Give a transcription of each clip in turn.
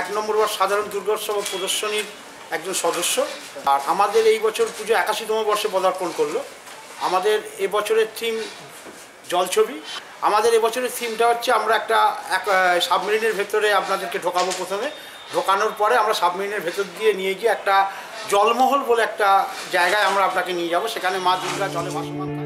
এক নম্বর ওয়ার্ড সাধারণ দুর্গোৎসব প্রদর্শনীর একজন সদস্য। আর আমাদের এই বছর পুজো একাশিতম বর্ষে পদার্পণ করল। আমাদের এবছরের থিম জলছবি। আমাদের এবছরের থিমটা হচ্ছে আমরা একটা এক সাবমেরিনের ভেতরে আপনাদেরকে ঢোকাবো প্রথমে। ঢোকানোর পরে আমরা সাবমেরিনের ভেতর দিয়ে নিয়ে গিয়ে একটা জলমহল বলে একটা জায়গায় আমরা আপনাকে নিয়ে যাব। সেখানে মা দুর্গা জলে ভাসমান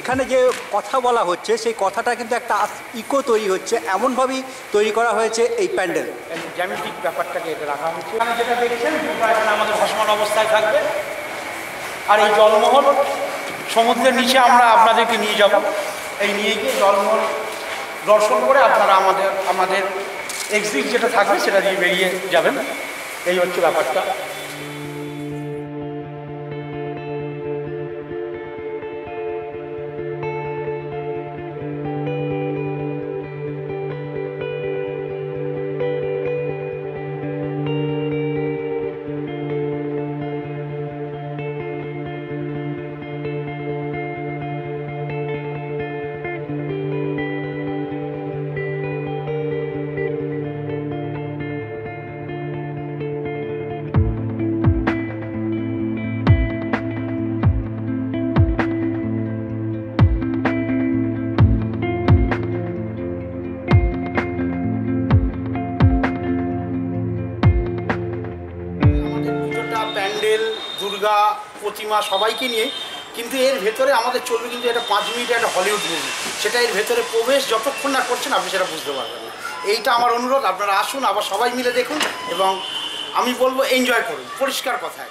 এখানে যে কথা বলা হচ্ছে, সেই কথাটা কিন্তু একটা ইকো তৈরি হচ্ছে, এমনভাবেই তৈরি করা হয়েছে এই প্যান্ডেল। জ্যামিতিক ব্যাপারটাকে এটা রাখা হয়েছে এখানে যেটা দেখছেন এখানে আমাদের ভাসমান অবস্থায় থাকবে। আর এই জলমহল, সমুদ্রের নিচে আমরা আপনাদেরকে নিয়ে যাব। এই নিয়ে গিয়ে জলমহল দর্শন করে আপনারা আমাদের আমাদের এক্সিট যেটা থাকবে, সেটা দিয়ে বেরিয়ে যাবেন। এই হচ্ছে ব্যাপারটা। দুর্গা, প্রতিমা সবাইকে নিয়ে, কিন্তু এর ভেতরে আমাদের চলবে কিন্তু এটা পাঁচ মিনিটের একটা হলিউড মুভি সেটা এর ভেতরে প্রবেশ যতক্ষণ না করছেন, আপনি সেটা বুঝতে পারবেন এইটা আমার অনুরোধ, আপনারা আসুন, আবার সবাই মিলে দেখুন এবং আমি বলব এনজয় করুন। পরিষ্কার কথায়।